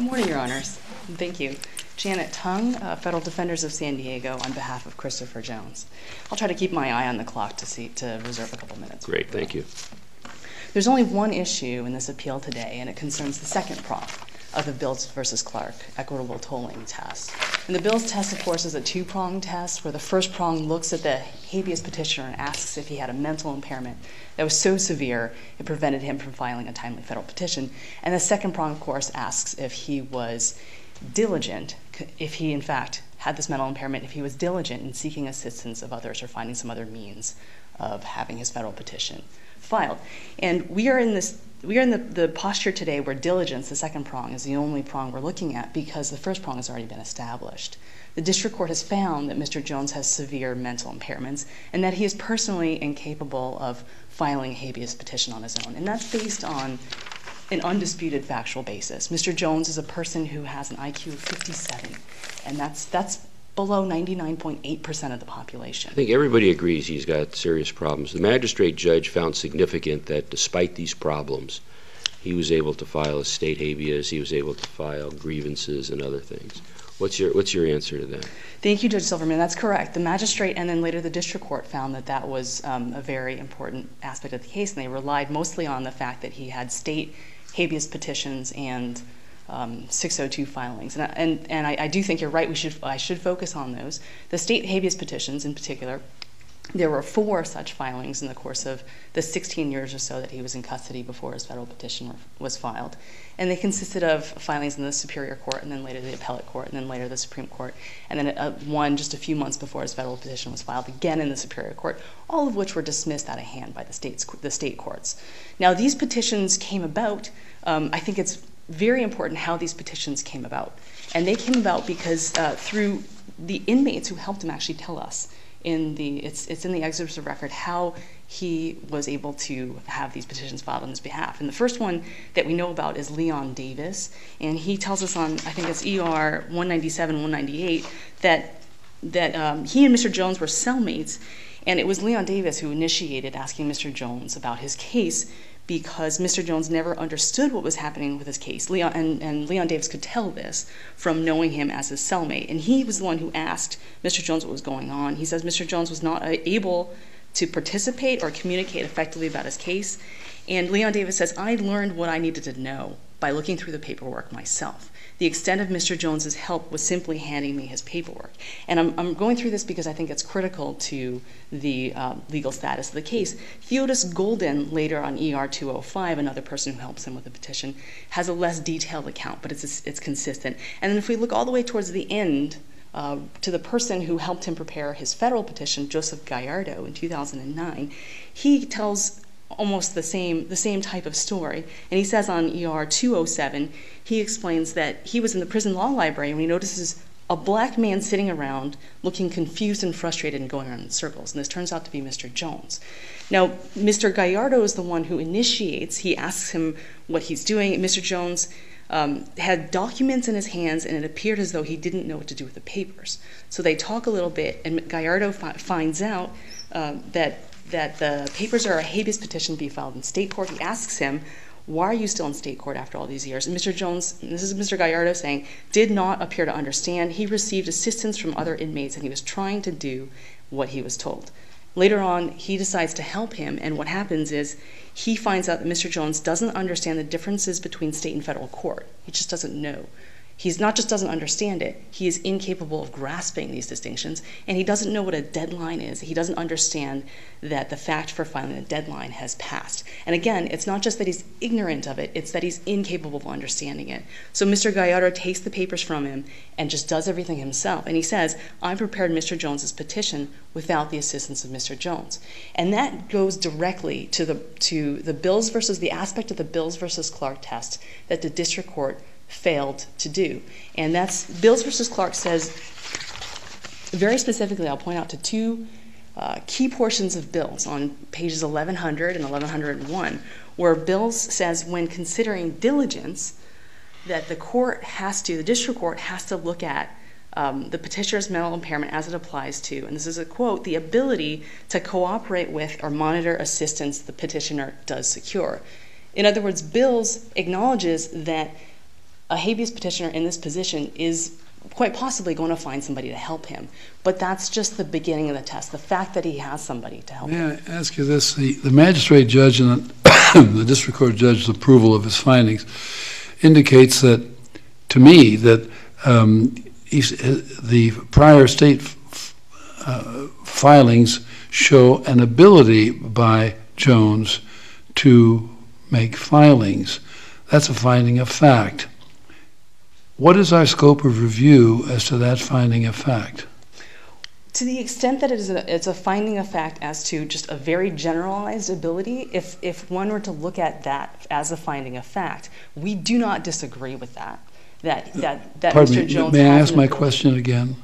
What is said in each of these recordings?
Good morning, Your Honors. Thank you. Janet Tung, uh, Federal Defenders of San Diego, on behalf of Christopher Jones. I'll try to keep my eye on the clock to see to reserve a couple minutes. Great, thank you. There's only one issue in this appeal today, and it concerns the second prong of the Bills versus Clark equitable tolling test. And the Bills test, of course, is a two prong test where the first prong looks at the habeas petitioner and asks if he had a mental impairment that was so severe it prevented him from filing a timely federal petition. And the second prong, of course, asks if he was diligent, if he, in fact, had this mental impairment, if he was diligent in seeking assistance of others or finding some other means of having his federal petition filed. And we are in this we are in the, the posture today where diligence, the second prong, is the only prong we're looking at because the first prong has already been established. The district court has found that Mr. Jones has severe mental impairments and that he is personally incapable of filing a habeas petition on his own. And that's based on an undisputed factual basis. Mr. Jones is a person who has an IQ of 57, and that's that's below 99.8% of the population. I think everybody agrees he's got serious problems. The magistrate judge found significant that despite these problems, he was able to file a state habeas, he was able to file grievances and other things. What's your what's your answer to that? Thank you, Judge Silverman. That's correct. The magistrate and then later the district court found that that was um, a very important aspect of the case, and they relied mostly on the fact that he had state habeas petitions and um, 602 filings. And, and, and I, I, do think you're right, we should, I should focus on those. The state habeas petitions in particular, there were four such filings in the course of the 16 years or so that he was in custody before his federal petition was filed. And they consisted of filings in the Superior Court and then later the Appellate Court and then later the Supreme Court. And then uh, one just a few months before his federal petition was filed again in the Superior Court, all of which were dismissed out of hand by the, states, the state courts. Now, these petitions came about, um, I think it's very important how these petitions came about. And they came about because uh, through the inmates who helped him actually tell us in the it's it's in the excerpts of record how he was able to have these petitions filed on his behalf. And the first one that we know about is Leon Davis, and he tells us on I think it's ER 197, 198 that that um, he and Mr. Jones were cellmates, and it was Leon Davis who initiated asking Mr. Jones about his case because Mr. Jones never understood what was happening with his case. Leon, and, and Leon Davis could tell this from knowing him as his cellmate. And he was the one who asked Mr. Jones what was going on. He says Mr. Jones was not uh, able to participate or communicate effectively about his case. And Leon Davis says, I learned what I needed to know by looking through the paperwork myself. The extent of Mr. Jones's help was simply handing me his paperwork. And I'm, I'm going through this because I think it's critical to the uh, legal status of the case. Theodis Golden, later on ER 205, another person who helps him with the petition, has a less detailed account, but it's, it's consistent. And then if we look all the way towards the end, uh, to the person who helped him prepare his federal petition, Joseph Gallardo, in 2009, he tells almost the same the same type of story. And he says on ER 207, he explains that he was in the prison law library and he notices a black man sitting around looking confused and frustrated and going around in circles. And this turns out to be Mr. Jones. Now, Mr. Gallardo is the one who initiates. He asks him what he's doing. Mr. Jones um, had documents in his hands, and it appeared as though he didn't know what to do with the papers. So they talk a little bit, and Gallardo fi- finds out Um, that that the papers are a habeas petition be filed in state court. He asks him, why are you still in state court after all these years? And Mr. Jones, this is Mr. Gallardo saying, did not appear to understand. He received assistance from other inmates and he was trying to do what he was told. Later on, he decides to help him, and what happens is he finds out that Mr. Jones doesn't understand the differences between state and federal court. He just doesn't know. He's not just doesn't understand it, he is incapable of grasping these distinctions, and he doesn't know what a deadline is. He doesn't understand that the fact for filing a deadline has passed. And again, it's not just that he's ignorant of it, it's that he's incapable of understanding it. So Mr. Gallardo takes the papers from him and just does everything himself. And he says, I prepared Mr. Jones's petition without the assistance of Mr. Jones. And that goes directly to the to the Bills versus the aspect of the Bills versus Clark test that the district court failed to do. And that's Bills versus Clark says very specifically, I'll point out to two uh, key portions of Bills on pages 1100 and 1101, where Bills says when considering diligence, that the court has to, the district court has to look at um, the petitioner's mental impairment as it applies to, and this is a quote, the ability to cooperate with or monitor assistance the petitioner does secure. In other words, Bills acknowledges that a habeas petitioner in this position is quite possibly going to find somebody to help him. But that's just the beginning of the test, the fact that he has somebody to help May him. I ask you this? The, the magistrate judge and the, the district court judge's approval of his findings indicates that, to me, that um, he's, the prior state f- uh, filings show an ability by Jones to make filings. That's a finding of fact. What is our scope of review as to that finding of fact? To the extent that it is a, it's a finding of fact as to just a very generalized ability, if, if one were to look at that as a finding of fact, we do not disagree with that. That, uh, that, that Pardon Mr. me, Jones may I ask my question again?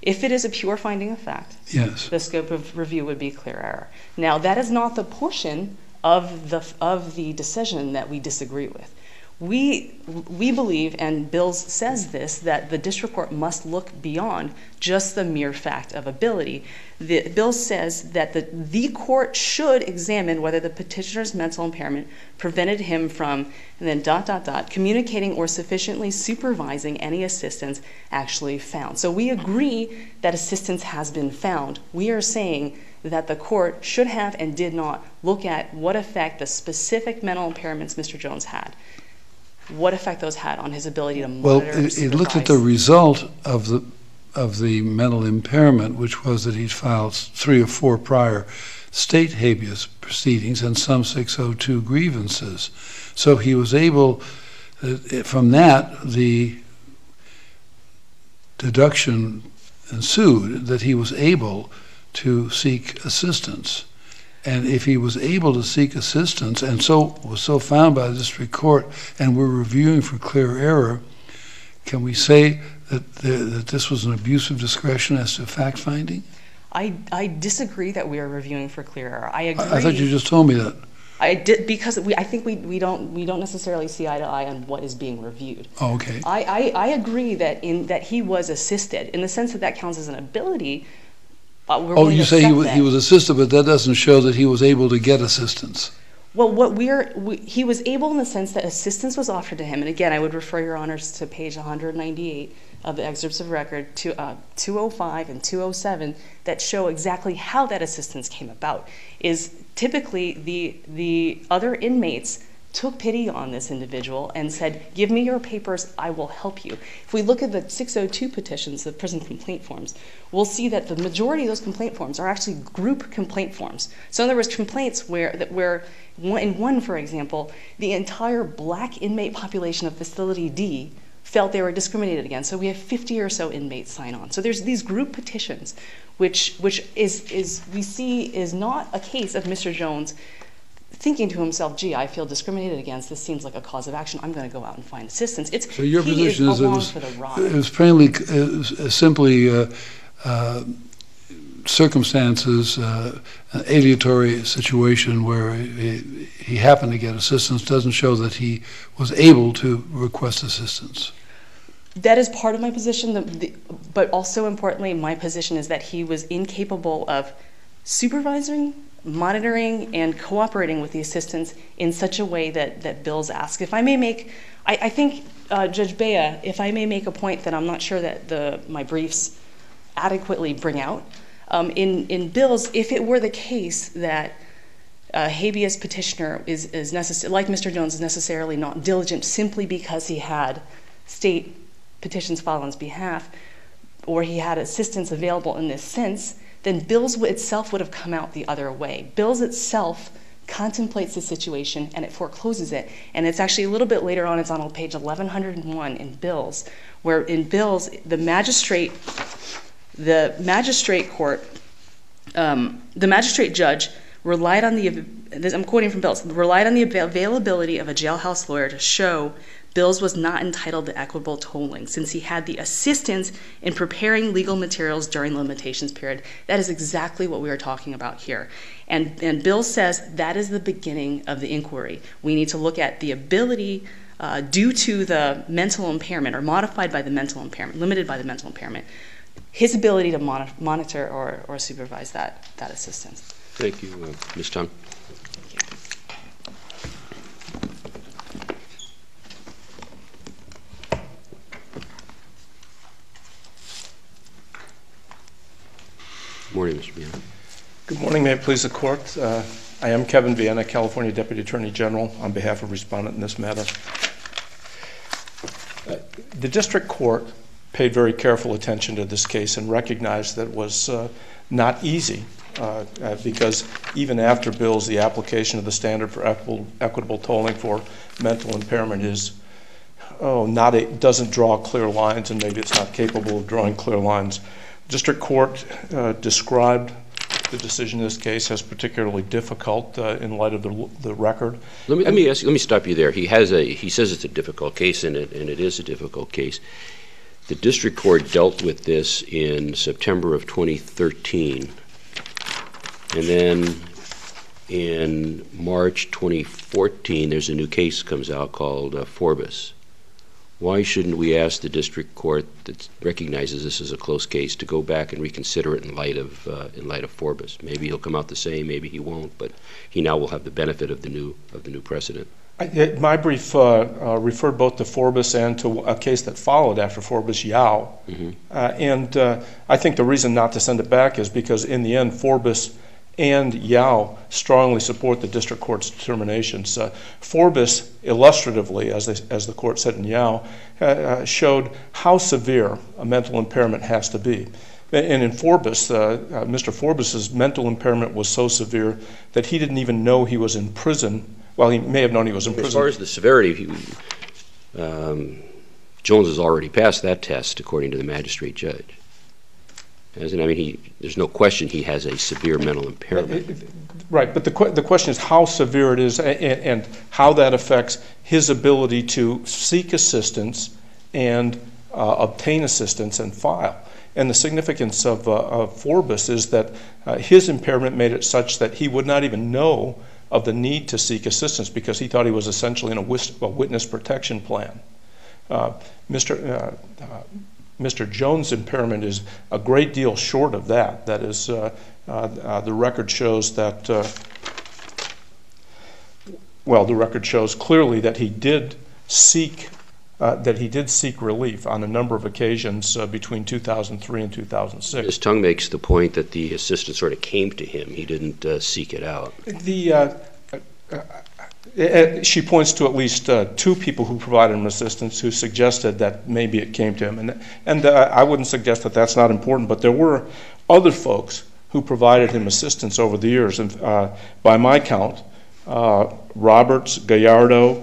If it is a pure finding of fact, Yes. the scope of review would be clear error. Now, that is not the portion of the, of the decision that we disagree with. We, we believe, and Bills says this, that the district court must look beyond just the mere fact of ability. The, Bills says that the, the court should examine whether the petitioner's mental impairment prevented him from, and then dot, dot, dot, communicating or sufficiently supervising any assistance actually found. So we agree that assistance has been found. We are saying that the court should have and did not look at what effect the specific mental impairments Mr. Jones had, what effect those had on his ability to monitor. Well, it, it looked at the result of the of the mental impairment, which was that he'd filed three or four prior state habeas proceedings and some 602 grievances. So he was able, uh, from that, the deduction ensued that he was able to seek assistance. And if he was able to seek assistance, and so was so found by the district court, and we're reviewing for clear error, can we say that, the, that this was an abuse of discretion as to fact finding? I, I disagree that we are reviewing for clear error. I agree. I, I thought you just told me that. I did because we, I think we, we don't we don't necessarily see eye to eye on what is being reviewed. Oh, okay. I, I, I agree that in that he was assisted in the sense that that counts as an ability. Oh, you say he was, he was assisted, but that doesn't show that he was able to get assistance. Well, what we're we, he was able in the sense that assistance was offered to him, and again, I would refer your honors to page 198 of the excerpts of record, to uh, 205 and 207, that show exactly how that assistance came about. Is typically the the other inmates took pity on this individual and said, "Give me your papers, I will help you." If we look at the 602 petitions, the prison complaint forms, we'll see that the majority of those complaint forms are actually group complaint forms. So there was complaints where that where one, in one, for example, the entire black inmate population of facility D felt they were discriminated against. So we have 50 or so inmates sign on. So there's these group petitions, which which is is we see is not a case of Mr. Jones thinking to himself, "Gee, I feel discriminated against. This seems like a cause of action. I'm going to go out and find assistance." It's So your position is is it was, for the it was plainly, it was simply uh, uh, circumstances, uh, an aleatory situation where he, he happened to get assistance doesn't show that he was able to request assistance. That is part of my position, the, the, but also importantly, my position is that he was incapable of supervising, monitoring, and cooperating with the assistants in such a way that, that Bills asked. If I may make, I, I think, uh, Judge Bea, if I may make a point that I'm not sure that the, my briefs adequately bring out. Um, in, in Bills, if it were the case that a habeas petitioner is, is necessary, like Mr. Jones, is necessarily not diligent simply because he had state petitions filed on his behalf, or he had assistance available in this sense, then Bills itself would have come out the other way. Bills itself contemplates the situation and it forecloses it. And it's actually a little bit later on, it's on page 1101 in Bills, where in Bills, the magistrate, the magistrate court, um, the magistrate judge relied on the, I'm quoting from Bills, relied on the availability of a jailhouse lawyer to show Bills was not entitled to equitable tolling since he had the assistance in preparing legal materials during the limitations period. That is exactly what we are talking about here. And, and Bills says that is the beginning of the inquiry. We need to look at the ability uh, due to the mental impairment or modified by the mental impairment, limited by the mental impairment, his ability to mon- monitor or, or supervise that, that assistance. Thank you, uh, Ms. Tung. Good morning, Mr. Bianco. Good morning, may it please the court. Uh, I am Kevin Vienna, California Deputy Attorney General, on behalf of respondent in this matter. Uh, the district court paid very careful attention to this case and recognized that it was uh, not easy uh, uh, because even after Bills, the application of the standard for equitable, equitable tolling for mental impairment is oh not a, doesn't draw clear lines and maybe it's not capable of drawing clear lines. District court uh, described the decision in this case as particularly difficult uh, in light of the, the record. Let me, let me ask, let me stop you there. He has a, he says it's a difficult case, and it, and it is a difficult case. The district court dealt with this in September of 2013, and then in March 2014, there's a new case comes out called uh, Forbess. Why shouldn't we ask the district court that recognizes this as a close case to go back and reconsider it in light of uh, in light of Forbess? Maybe he'll come out the same, maybe he won't, but he now will have the benefit of the new of the new precedent. I, my brief uh, uh, referred both to Forbess and to a case that followed after Forbess, Yao. Mm-hmm. Uh, and uh, I think the reason not to send it back is because in the end, Forbess and Yao strongly support the district court's determinations. Uh, Forbess, illustratively, as, they, as the court said in Yao, uh, uh, showed how severe a mental impairment has to be. And in Forbess, uh, uh, Mr. Forbess's mental impairment was so severe that he didn't even know he was in prison. Well, he may have known he was in prison. As far as the severity, he, um, Jones has already passed that test, according to the magistrate judge. Hasn't I mean, he, there's no question he has a severe mental impairment. Right, but the, the question is how severe it is and, and how that affects his ability to seek assistance and uh, obtain assistance and file. And the significance of, uh, of Forbess is that uh, his impairment made it such that he would not even know of the need to seek assistance because he thought he was essentially in a, a witness protection plan. Uh, Mr. Mr. Jones' impairment is a great deal short of that. That is, uh, uh, uh, the record shows that, uh, well, the record shows clearly that he did seek. Uh, that he did seek relief on a number of occasions uh, between 2003 and 2006. Ms. Tung makes the point that the assistance sort of came to him. He didn't seek it out. The she points to at least uh, two people who provided him assistance who suggested that maybe it came to him. And, and uh, I wouldn't suggest that that's not important, but there were other folks who provided him assistance over the years. And uh, by my count, uh, Roberts, Gallardo,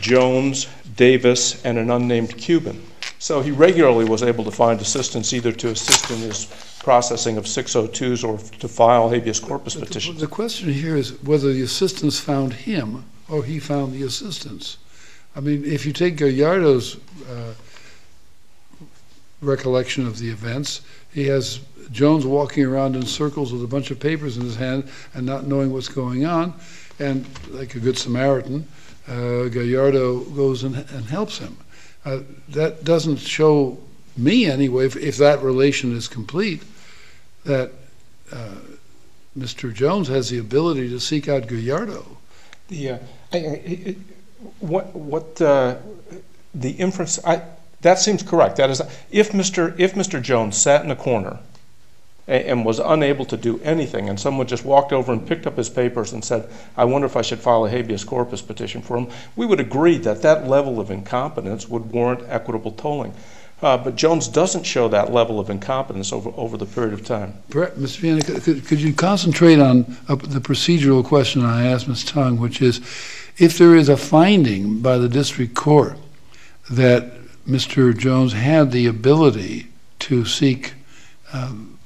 Jones, Davis, and an unnamed Cuban. So he regularly was able to find assistance either to assist in his processing of 602s or to file habeas corpus petitions. The question here is whether the assistance found him or he found the assistance. I mean, if you take Gallardo's uh, recollection of the events, he has Jones walking around in circles with a bunch of papers in his hand and not knowing what's going on. And like a good Samaritan, uh, Gallardo goes and, and helps him. Uh, that doesn't show me, anyway, if, that relation is complete, that uh, Mr. Jones has the ability to seek out Gallardo. The uh, what what the inference that seems correct. That is, if Mr. if Mr. Jones sat in a corner and, was unable to do anything, and someone just walked over and picked up his papers and said, "I wonder if I should file a habeas corpus petition for him," we would agree that that level of incompetence would warrant equitable tolling. Uh, but Jones doesn't show that level of incompetence over, over the period of time. Mr. Vienna, could, could you concentrate on uh, the procedural question I asked Ms. Tung, which is if there is a finding by the district court that Mr. Jones had the ability to seek um,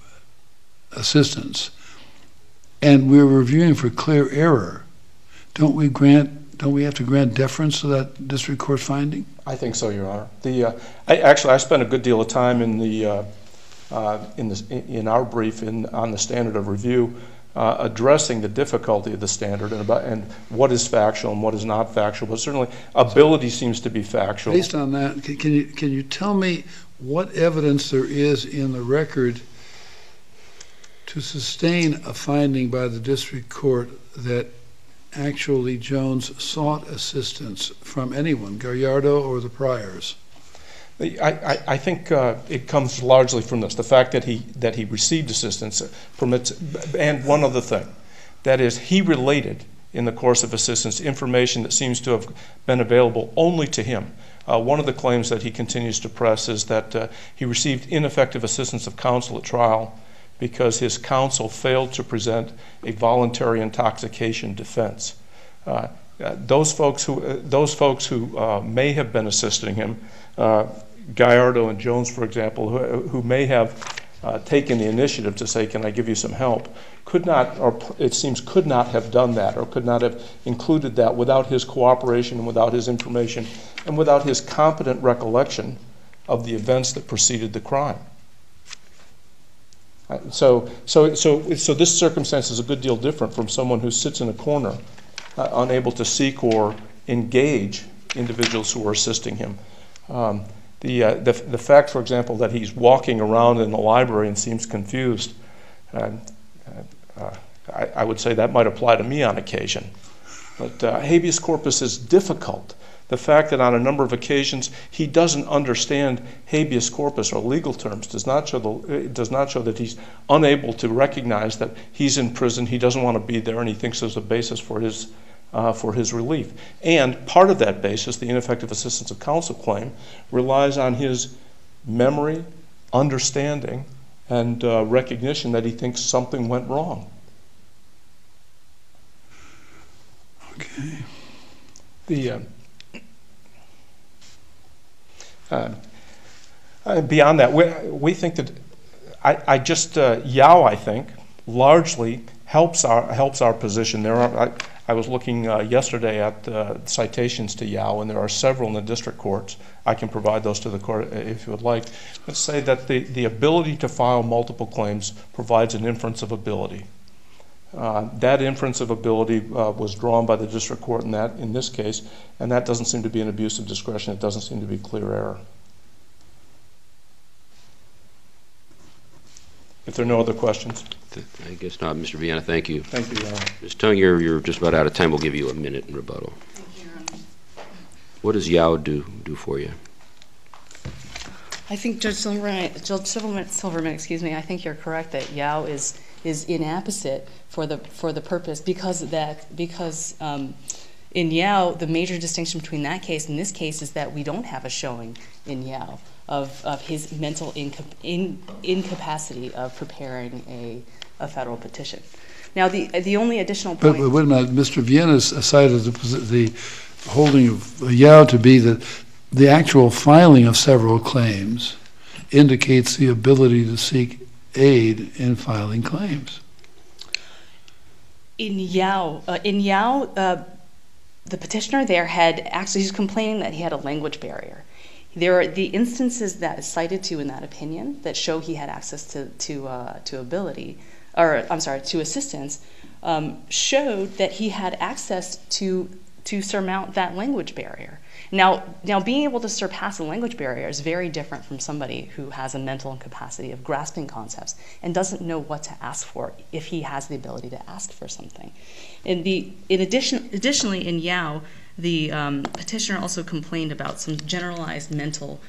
assistance, and we're reviewing for clear error, don't we grant don't we have to grant deference to that district court finding? I think so, Your Honor. The, uh, I, actually, I spent a good deal of time in the uh, uh, in, the, in our brief in, on the standard of review, uh, addressing the difficulty of the standard and about and what is factual and what is not factual. But certainly, ability seems to be factual. Based on that, can, can you can you tell me what evidence there is in the record to sustain a finding by the district court that actually Jones sought assistance from anyone, Gallardo or the Priors? I, think uh, it comes largely from this the fact that he, that he received assistance permits, and one other thing that is, he related in the course of assistance information that seems to have been available only to him. Uh, one of the claims that he continues to press is that uh, he received ineffective assistance of counsel at trial because his counsel failed to present a voluntary intoxication defense. Uh, uh those folks who, uh, those folks who uh, may have been assisting him, Gallardo and Jones, for example, who, who may have uh, taken the initiative to say, Can I give you some help? could not, or it seems could not have done that, or could not have included that without his cooperation and without his information and without his competent recollection of the events that preceded the crime. Uh, so, so, so, so this circumstance is a good deal different from someone who sits in a corner, uh, unable to seek or engage individuals who are assisting him. Um, the, uh, the, the fact, for example, that he's walking around in the library and seems confused, uh, uh, I, I, would say that might apply to me on occasion. But uh, habeas corpus is difficult. The fact that on a number of occasions he doesn't understand habeas corpus or legal terms does not show, the, does not show that he's unable to recognize that he's in prison, he doesn't want to be there, and he thinks there's a basis for his uh, for his relief. And part of that basis, the ineffective assistance of counsel claim, relies on his memory, understanding, and uh, recognition that he thinks something went wrong. Okay. The uh, beyond that, we, we think that I, I just uh, Yao, I think, largely helps our helps our position. There are. I, I was looking uh, yesterday at uh, citations to Yao, and there are several in the district courts. I can provide those to the court uh, if you would like. Let's say that the, the ability to file multiple claims provides an inference of ability. Uh, that inference of ability uh, was drawn by the district court in that in this case, and that doesn't seem to be an abuse of discretion. It doesn't seem to be clear error. If there are no other questions. I guess not. Mr. Vienna, thank you. Thank you, Your Honor. Ms. Tung, you're, you're just about out of time. We'll give you a minute in rebuttal. What does Yao do, do for you? I think Judge Silverman, Judge Silverman, Silverman, excuse me, I think you're correct that Yao is is inapposite for the for the purpose because that because um, in Yao the major distinction between that case and this case is that we don't have a showing in Yao of, of his mental inca- in, incapacity of preparing a, a federal petition. Now, the, the only additional point. But, but wait a minute, Mr. Vienna cited the, the holding of Yao to be that the actual filing of several claims indicates the ability to seek aid in filing claims. In Yao, uh, in Yao, uh, the petitioner there had actually he's complaining that he had a language barrier. There are the instances that is cited to in that opinion that show he had access to to uh, to ability, or I'm sorry, to assistance, um, showed that he had access to to surmount that language barrier. Now, now being able to surpass a language barrier is very different from somebody who has a mental incapacity of grasping concepts and doesn't know what to ask for if he has the ability to ask for something. In the in addition, additionally in Yao, the um, petitioner also complained about some generalized mental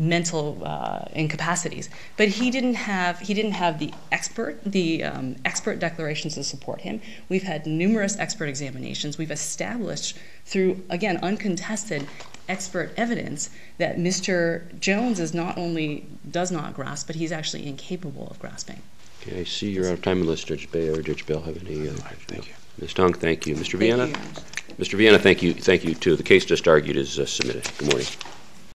mental uh, incapacities, but he didn't have he didn't have the expert the um, expert declarations to support him. We've had numerous expert examinations. We've established through again uncontested expert evidence that Mr. Jones is not only does not grasp, but he's actually incapable of grasping. Okay, I see you're out of time unless Judge Bea or Judge Bell have any. Uh, thank you. Ms. Tung, thank you. Mr. Thank Vienna? you. Mr. Vienna, thank you, thank you too. The case just argued is uh, submitted. Good morning.